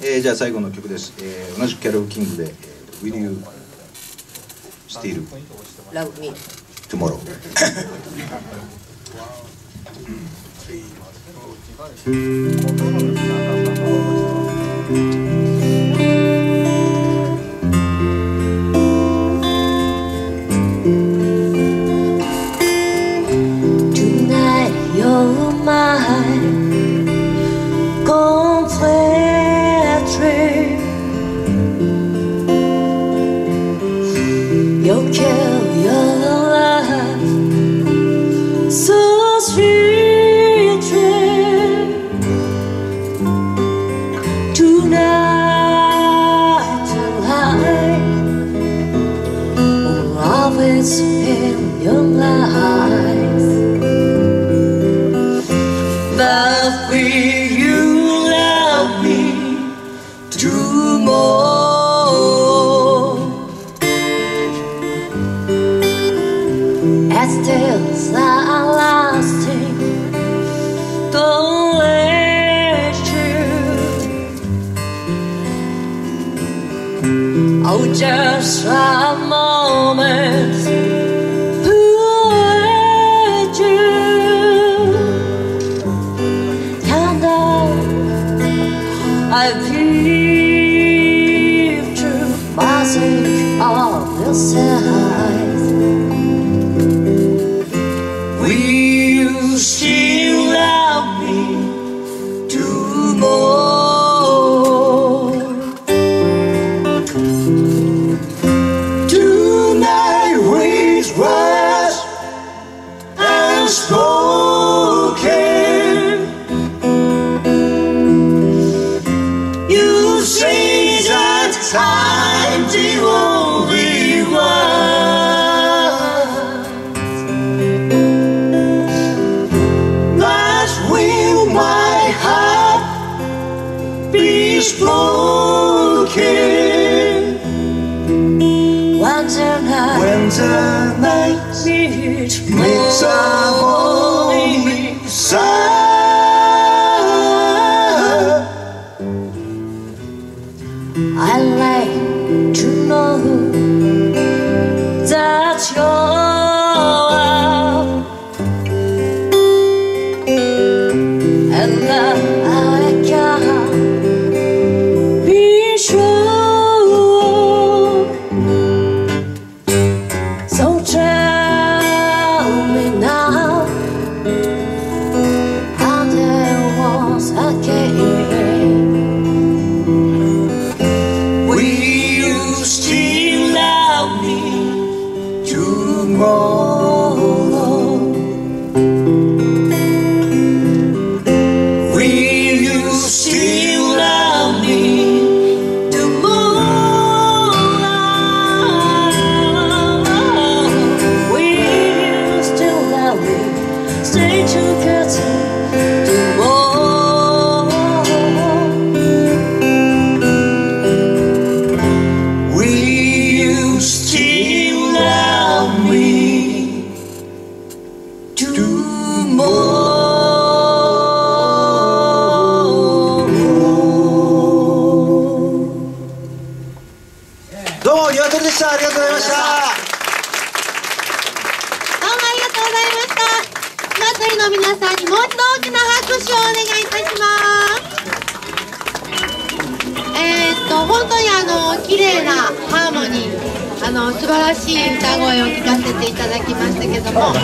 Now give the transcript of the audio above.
えー、じゃあ最後の曲です、えー、同じくキャロル・キングで「えー、Will You Still Love me Tomorrow」Tonight Tonight tonight Love is in your eyes But will you love me tomorrow? Oh, just a moment. Who let you? And I picture myself on the side. Will you be broken when the night, the night the morning sun? I like to know that you're and that I 梦どうも鶏でしたありがとうございましたどうもありがとうございました。祭りの皆さんにもう一度大きな拍手をお願いいたします。えーっと、本当にあの、綺麗なハーモニー、あの、素晴らしい歌声を聞かせていただきましたけども、